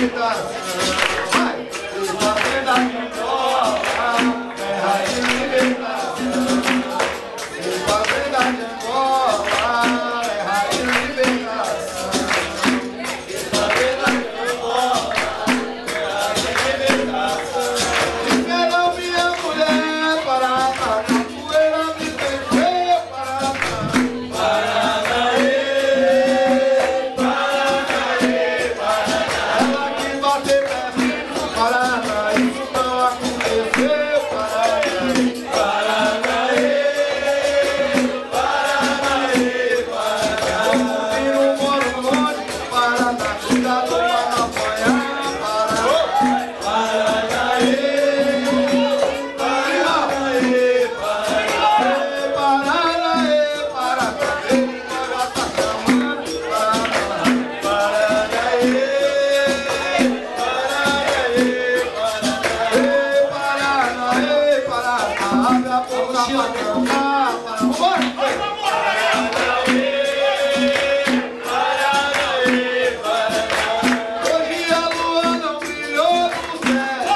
militar. partiu até o Hoje a lua não brilhou no céu.